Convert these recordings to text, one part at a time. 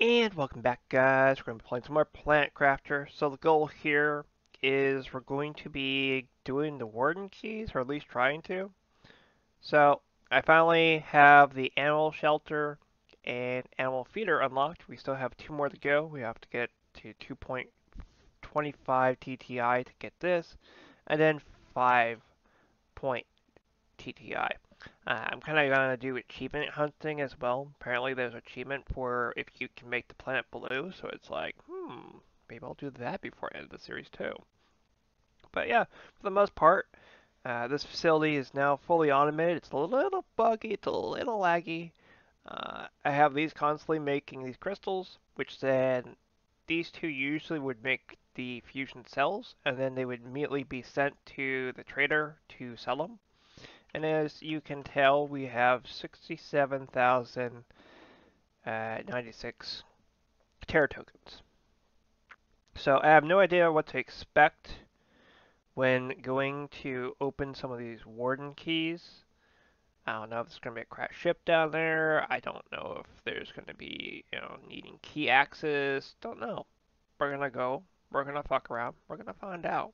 And welcome back guys, we're going to be playing some more Planet Crafter. So the goal here is we're going to be doing the Warden keys, or at least trying to. So I finally have the animal shelter and animal feeder unlocked. We still have two more to go. We have to get to 2.25 TTI to get this, and then 5 point TTI. Uh, I'm kind of going to do achievement hunting as well. Apparently there's achievement for if you can make the planet blue, so it's like, hmm, maybe I'll do that before I end of the series too. But yeah, for the most part, uh, this facility is now fully automated. It's a little buggy, it's a little laggy. Uh, I have these constantly making these crystals, which then these two usually would make the fusion cells, and then they would immediately be sent to the trader to sell them. And as you can tell, we have 67,096 uh, Terra tokens. So I have no idea what to expect when going to open some of these warden keys. I don't know if there's going to be a crash ship down there. I don't know if there's going to be, you know, needing key access. Don't know. We're going to go. We're going to fuck around. We're going to find out.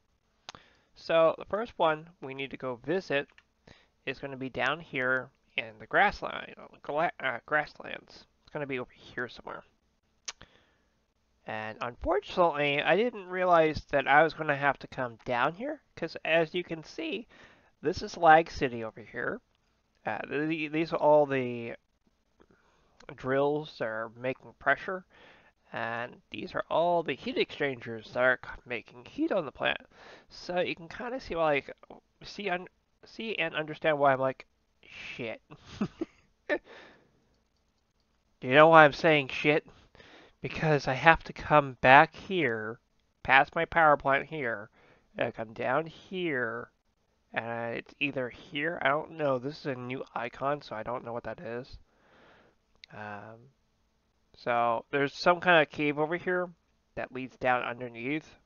So the first one we need to go visit is going to be down here in the grassland, uh, grasslands. It's going to be over here somewhere. And unfortunately, I didn't realize that I was going to have to come down here, because as you can see, this is Lag City over here. Uh, these are all the drills that are making pressure, and these are all the heat exchangers that are making heat on the planet. So you can kind of see, like, see un see and understand why I'm like, shit. you know why I'm saying shit? Because I have to come back here, past my power plant here, and I come down here, and it's either here, I don't know, this is a new icon, so I don't know what that is. Um, so, there's some kind of cave over here that leads down underneath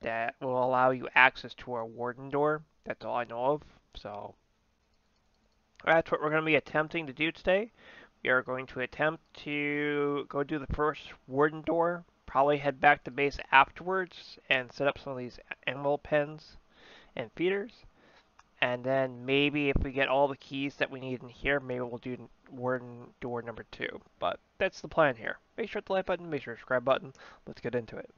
that will allow you access to our warden door. That's all I know of. So that's what we're going to be attempting to do today. We are going to attempt to go do the first warden door, probably head back to base afterwards and set up some of these animal pens and feeders. And then maybe if we get all the keys that we need in here, maybe we'll do warden door number two. But that's the plan here. Make sure to like button, make sure to subscribe button. Let's get into it.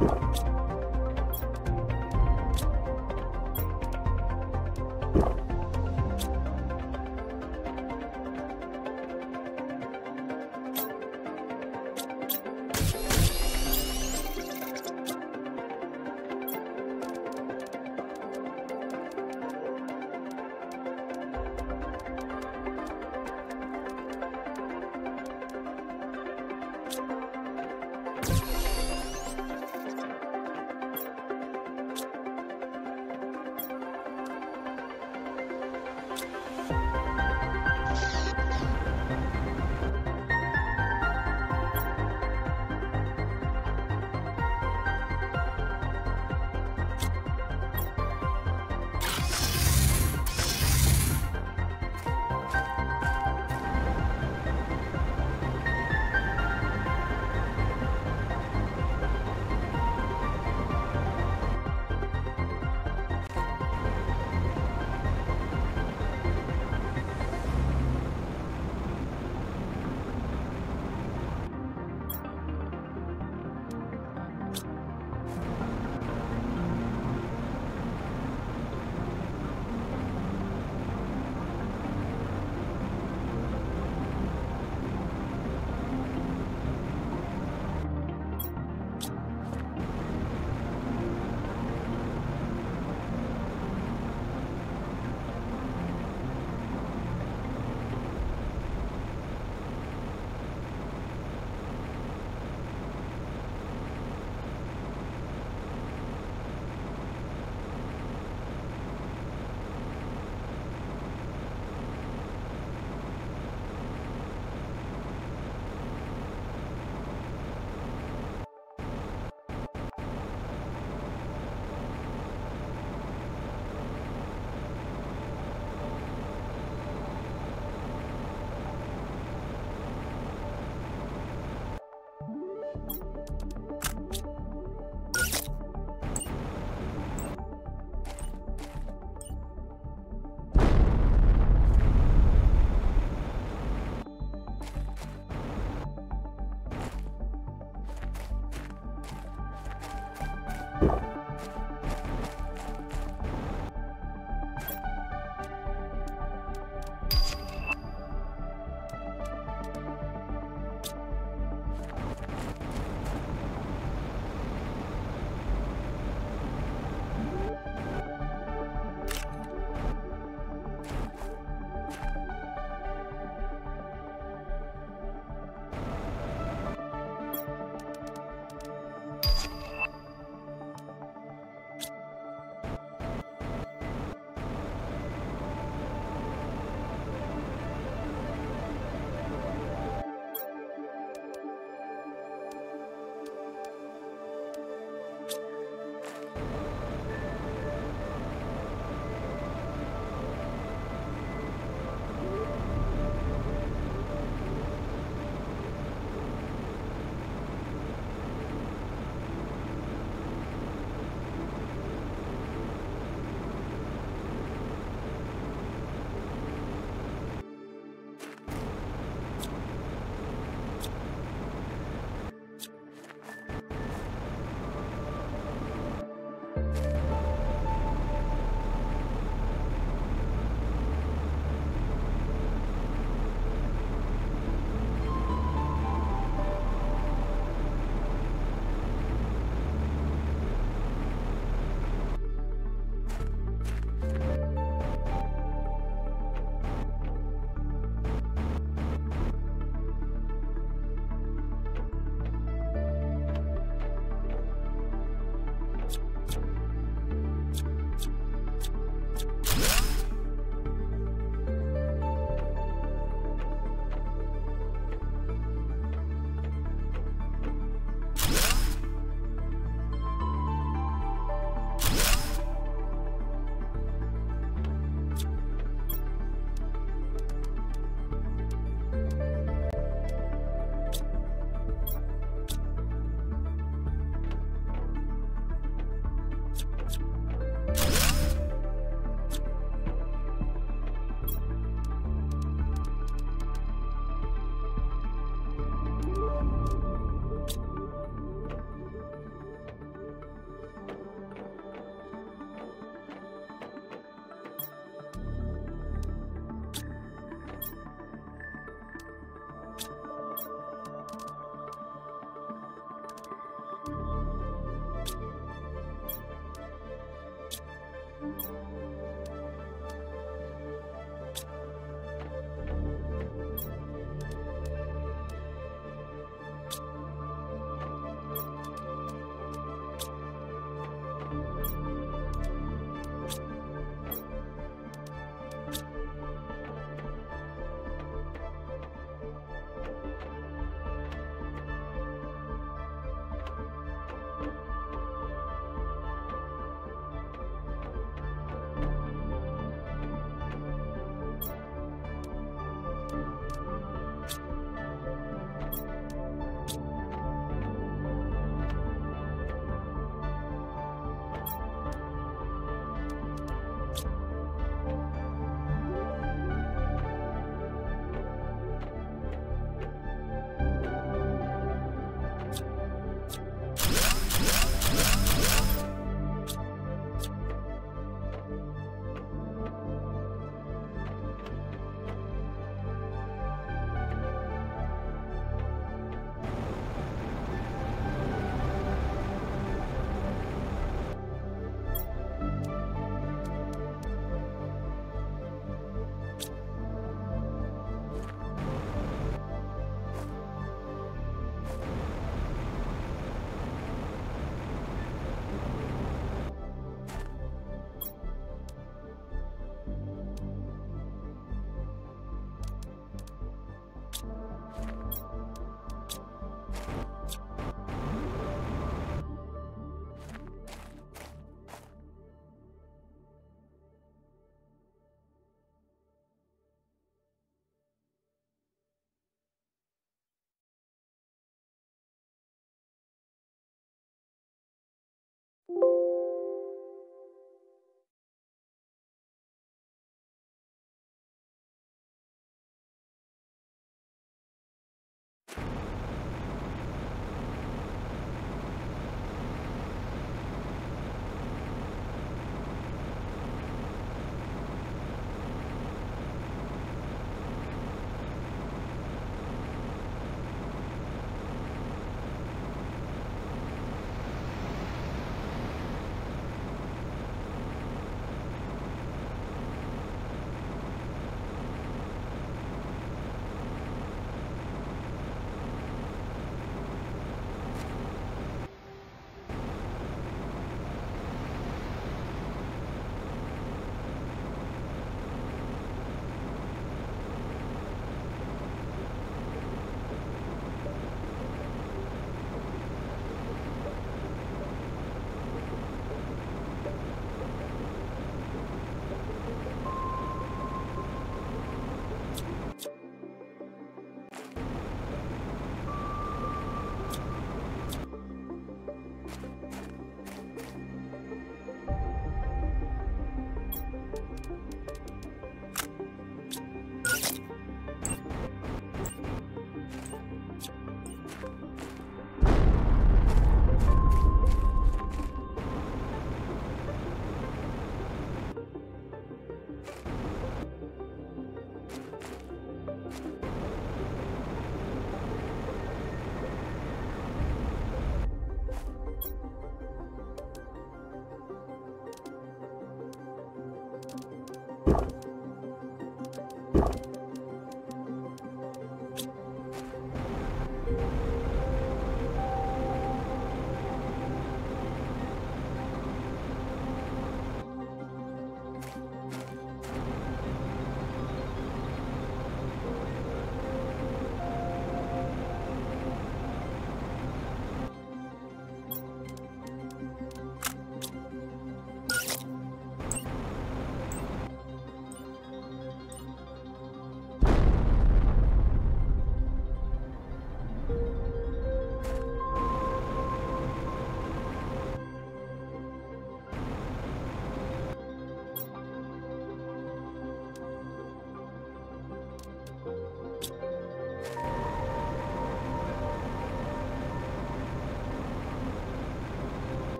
you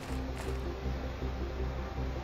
フフフフフ。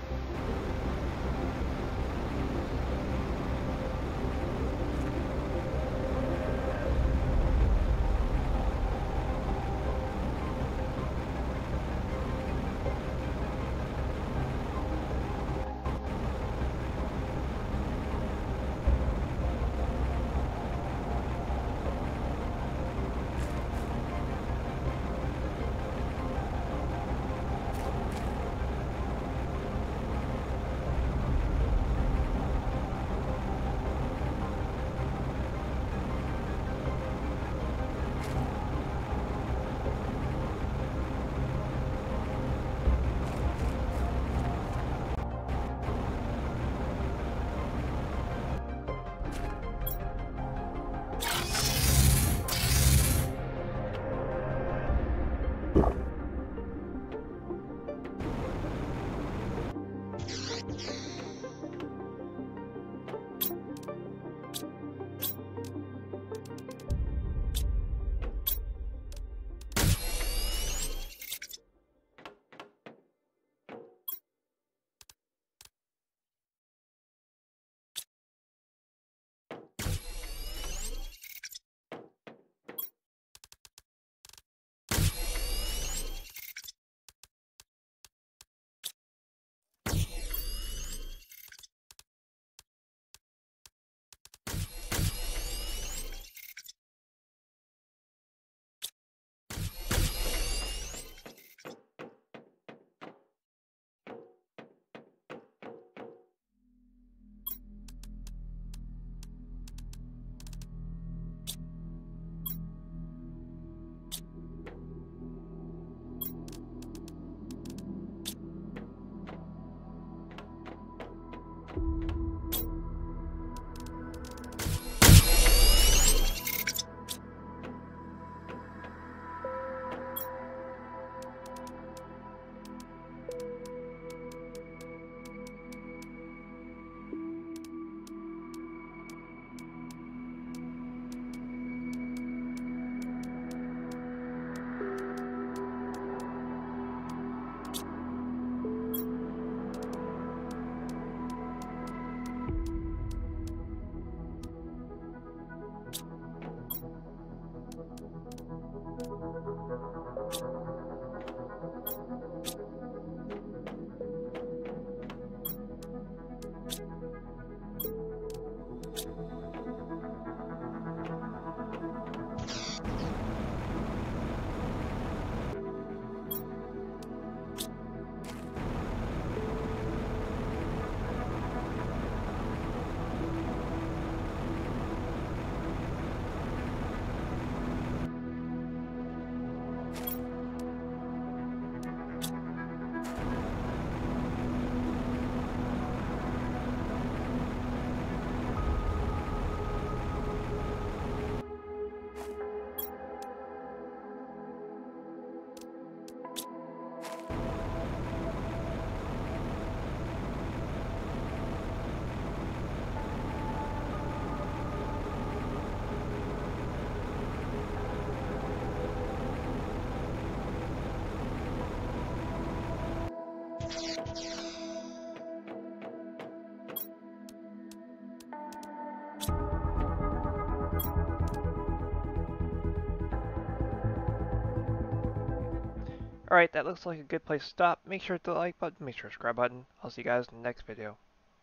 Alright, that looks like a good place to stop. Make sure to like button, make sure to subscribe button. I'll see you guys in the next video.